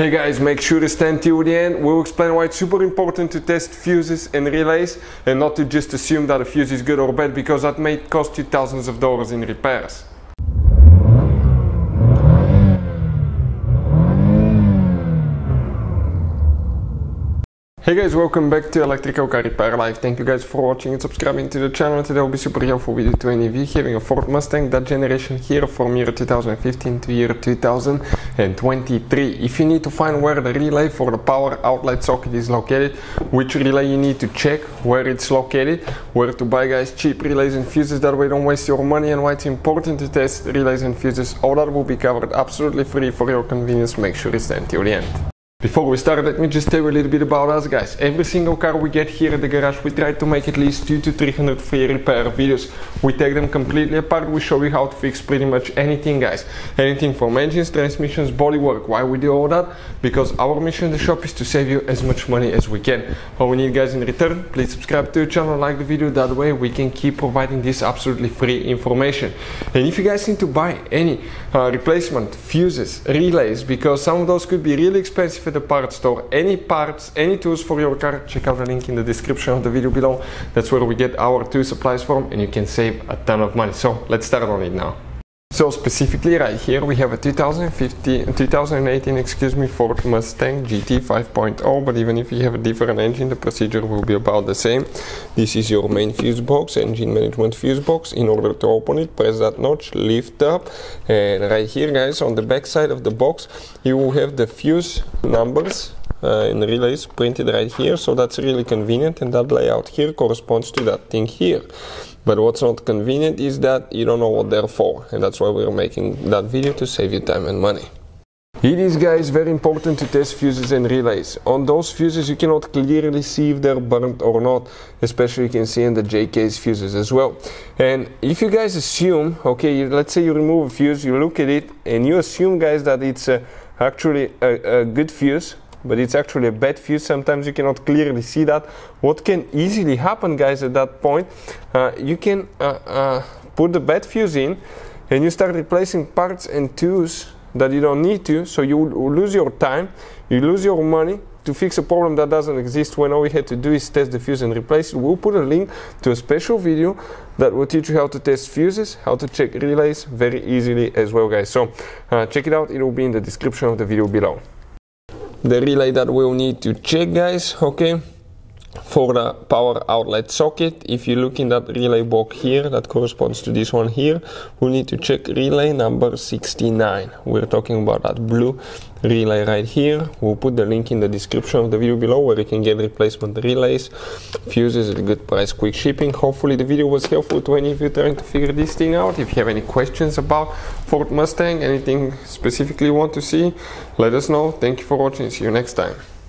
Hey guys, make sure to stand till the end. We'll explain why it's super important to test fuses and relays and not to just assume that a fuse is good or bad because that may cost you thousands of dollars in repairs. Hey guys, welcome back to Electrical Car Repair Live. Thank you guys for watching and subscribing to the channel. Today will be super helpful video to any of you having a Ford Mustang, that generation here from year 2015 to year 2023. If you need to find where the relay for the power outlet socket is located, which relay you need to check, where it's located, where to buy guys cheap relays and fuses, that way don't waste your money and why it's important to test relays and fuses, all that will be covered absolutely free for your convenience. Make sure you stay until the end. Before we start, let me just tell you a little bit about us guys. Every single car we get here at the garage, we try to make at least 2 to 300 free repair videos. We take them completely apart, we show you how to fix pretty much anything guys. Anything from engines, transmissions, bodywork. Why we do all that? Because our mission in the shop is to save you as much money as we can. All we need guys in return, please subscribe to the channel, like the video, that way we can keep providing this absolutely free information. And if you guys need to buy any uh, replacement, fuses, relays, because some of those could be really expensive at the parts store, any parts, any tools for your car, check out the link in the description of the video below. That's where we get our tool supplies from and you can save a ton of money. So let's start on it now. So specifically right here we have a 2015, 2018 excuse me Ford Mustang GT 5.0 but even if you have a different engine the procedure will be about the same. This is your main fuse box, engine management fuse box. In order to open it press that notch, lift up and right here guys on the back side of the box you will have the fuse numbers uh, in relays printed right here so that's really convenient and that layout here corresponds to that thing here but what's not convenient is that you don't know what they're for and that's why we're making that video to save you time and money it is guys very important to test fuses and relays. On those fuses you cannot clearly see if they're burnt or not, especially you can see in the J case fuses as well. And if you guys assume, okay, let's say you remove a fuse, you look at it and you assume guys that it's uh, actually a, a good fuse, but it's actually a bad fuse. Sometimes you cannot clearly see that. What can easily happen, guys, at that point, uh, you can uh, uh, put the bad fuse in and you start replacing parts and tools that you don't need to, so you lose your time, you lose your money to fix a problem that doesn't exist when all we had to do is test the fuse and replace it. We'll put a link to a special video that will teach you how to test fuses, how to check relays very easily as well, guys. So uh, check it out, it will be in the description of the video below the relay that we'll need to check guys okay for the power outlet socket if you look in that relay box here that corresponds to this one here we need to check relay number 69 we're talking about that blue relay right here. We'll put the link in the description of the video below where you can get replacement relays fuses at a good price quick shipping. Hopefully the video was helpful to any of you trying to figure this thing out. If you have any questions about ford mustang anything specifically you want to see let us know. Thank you for watching. See you next time